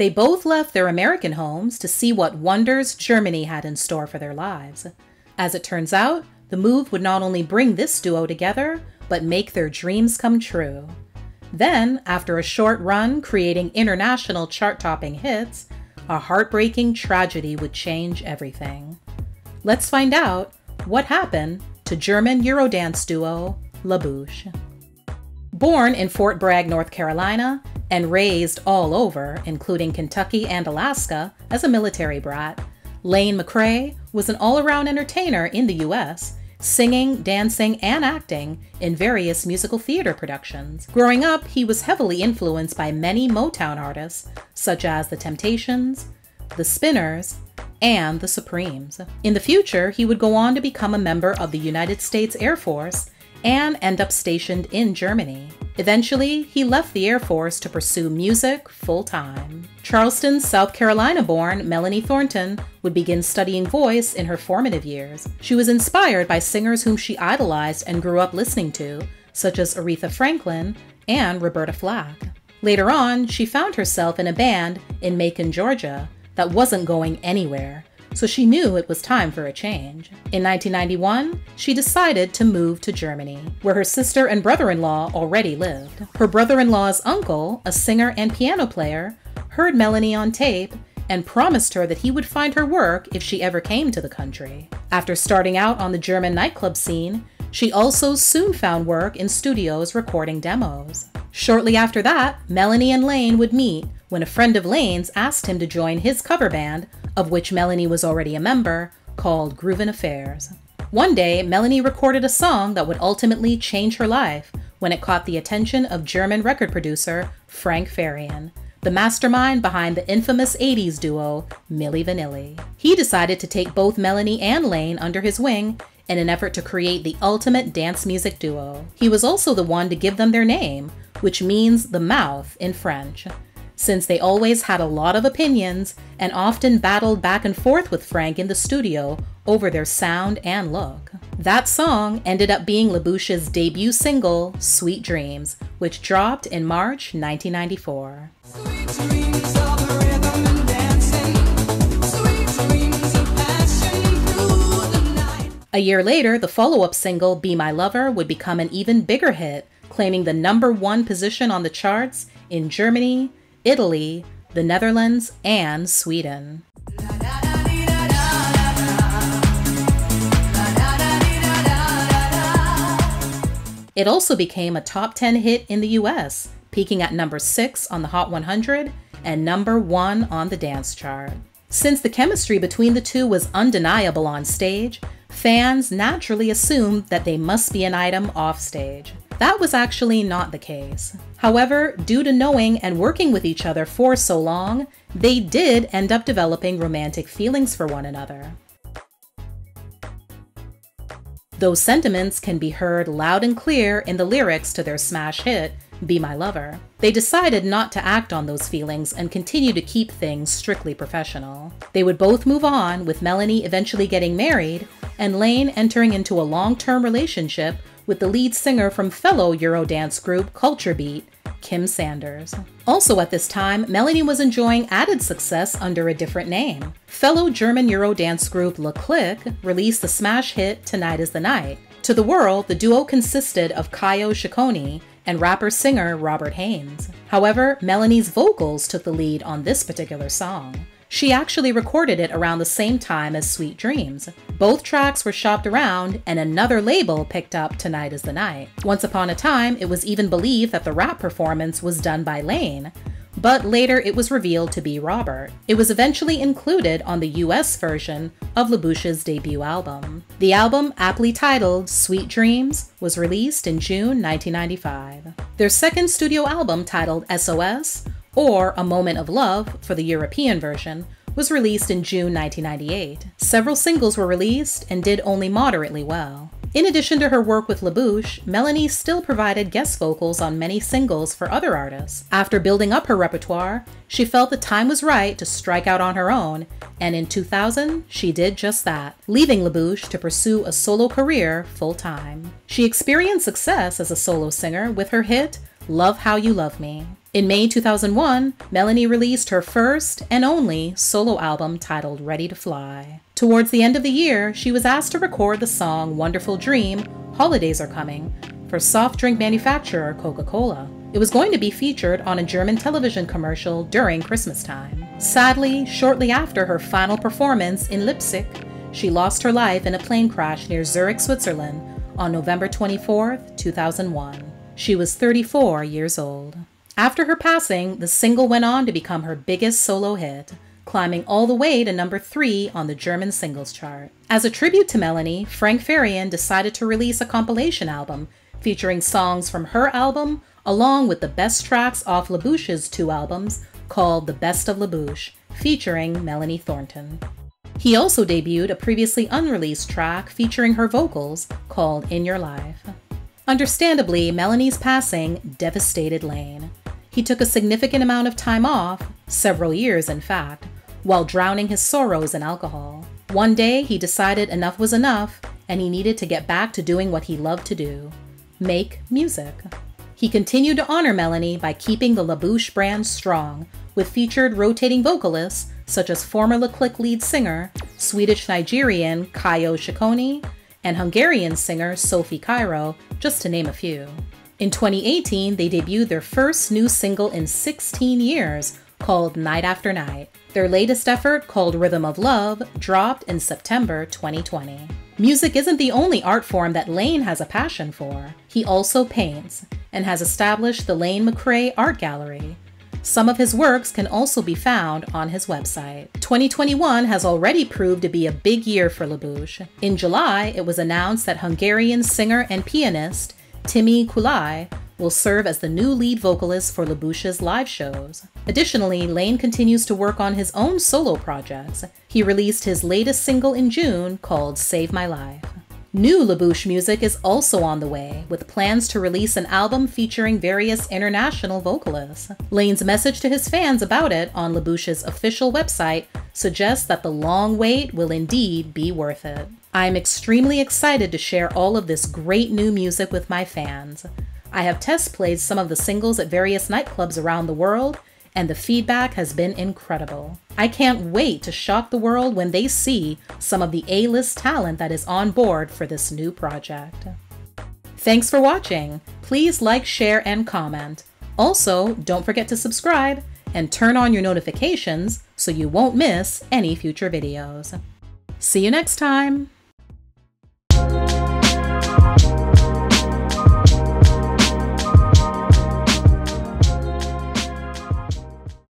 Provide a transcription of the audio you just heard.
They both left their American homes to see what wonders Germany had in store for their lives. As it turns out, the move would not only bring this duo together, but make their dreams come true. Then, after a short run creating international chart topping hits, a heartbreaking tragedy would change everything. Let's find out what happened to German Eurodance duo La Bouche. Born in Fort Bragg, North Carolina, and raised all over, including Kentucky and Alaska, as a military brat, Lane McCray was an all around entertainer in the US, singing, dancing, and acting in various musical theater productions. Growing up, he was heavily influenced by many Motown artists, such as The Temptations, The Spinners, and The Supremes. In the future, he would go on to become a member of the United States Air Force and end up stationed in Germany. Eventually, he left the Air Force to pursue music full time. Charleston, South Carolina born Melanie Thornton would begin studying voice in her formative years. She was inspired by singers whom she idolized and grew up listening to, such as Aretha Franklin and Roberta Flack. Later on, she found herself in a band in Macon, Georgia, that wasn't going anywhere so she knew it was time for a change. In 1991, she decided to move to Germany, where her sister and brother in law already lived. Her brother in law's uncle, a singer and piano player, heard Melanie on tape and promised her that he would find her work if she ever came to the country. After starting out on the German nightclub scene, she also soon found work in studios recording demos. Shortly after that, Melanie and Lane would meet when a friend of Lane's asked him to join his cover band, of which Melanie was already a member, called Groovin' Affairs. One day, Melanie recorded a song that would ultimately change her life when it caught the attention of German record producer Frank Farian, the mastermind behind the infamous 80s duo Milli Vanilli. He decided to take both Melanie and Lane under his wing in an effort to create the ultimate dance music duo. He was also the one to give them their name, which means the mouth in French since they always had a lot of opinions and often battled back and forth with Frank in the studio over their sound and look. That song ended up being La Bouche's debut single, Sweet Dreams, which dropped in March 1994. A year later, the follow up single, Be My Lover, would become an even bigger hit, claiming the number one position on the charts in Germany, Italy, the Netherlands, and Sweden. It also became a top 10 hit in the US, peaking at number 6 on the Hot 100 and number 1 on the dance chart. Since the chemistry between the two was undeniable on stage, fans naturally assumed that they must be an item off stage. That was actually not the case. However, due to knowing and working with each other for so long, they did end up developing romantic feelings for one another. Those sentiments can be heard loud and clear in the lyrics to their smash hit, Be My Lover. They decided not to act on those feelings and continue to keep things strictly professional. They would both move on, with Melanie eventually getting married and Lane entering into a long term relationship with the lead singer from fellow Eurodance group Culture Beat, Kim Sanders. Also at this time, Melanie was enjoying added success under a different name. Fellow German Eurodance group Le Click released the smash hit Tonight is the Night. To the world, the duo consisted of Kayo Shekoni and rapper-singer Robert Haynes. However, Melanie's vocals took the lead on this particular song. She actually recorded it around the same time as Sweet Dreams. Both tracks were shopped around, and another label picked up Tonight is the Night. Once upon a time, it was even believed that the rap performance was done by Lane, but later it was revealed to be Robert. It was eventually included on the US version of La Bouche's debut album. The album, aptly titled Sweet Dreams, was released in June 1995. Their second studio album, titled SOS, or A Moment of Love for the European version, was released in June 1998. Several singles were released and did only moderately well. In addition to her work with La Bouche, Melanie still provided guest vocals on many singles for other artists. After building up her repertoire, she felt the time was right to strike out on her own, and in 2000, she did just that, leaving La Bouche to pursue a solo career full time. She experienced success as a solo singer with her hit Love How You Love Me. In May 2001, Melanie released her first and only solo album titled Ready to Fly. Towards the end of the year, she was asked to record the song Wonderful Dream Holidays Are Coming for soft drink manufacturer Coca Cola. It was going to be featured on a German television commercial during Christmas time. Sadly, shortly after her final performance in Leipzig, she lost her life in a plane crash near Zurich, Switzerland on November 24, 2001. She was 34 years old. After her passing, the single went on to become her biggest solo hit, climbing all the way to number 3 on the German singles chart. As a tribute to Melanie, Frank Farian decided to release a compilation album featuring songs from her album along with the best tracks off La Bouche's two albums called The Best of LaBouche, featuring Melanie Thornton. He also debuted a previously unreleased track featuring her vocals called In Your Life. Understandably, Melanie's passing devastated Lane. He took a significant amount of time off, several years in fact, while drowning his sorrows in alcohol. One day, he decided enough was enough and he needed to get back to doing what he loved to do make music. He continued to honor Melanie by keeping the La Bouche brand strong, with featured rotating vocalists such as former Le Click lead singer, Swedish Nigerian Kayo Shekoni, and Hungarian singer Sophie Cairo, just to name a few. In 2018, they debuted their first new single in 16 years called Night After Night. Their latest effort, called Rhythm of Love, dropped in September 2020. Music isn't the only art form that Lane has a passion for. He also paints and has established the Lane McCray Art Gallery. Some of his works can also be found on his website. 2021 has already proved to be a big year for La Bouche. In July, it was announced that Hungarian singer and pianist Timi Kulai will serve as the new lead vocalist for La Bouche's live shows. Additionally, Lane continues to work on his own solo projects. He released his latest single in June called Save My Life. New Labouche music is also on the way, with plans to release an album featuring various international vocalists. Lane's message to his fans about it on La Bouche's official website suggests that the long wait will indeed be worth it. I am extremely excited to share all of this great new music with my fans. I have test played some of the singles at various nightclubs around the world, and the feedback has been incredible. I can't wait to shock the world when they see some of the A list talent that is on board for this new project. Thanks for watching. Please like, share, and comment. Also, don't forget to subscribe and turn on your notifications so you won't miss any future videos. See you next time!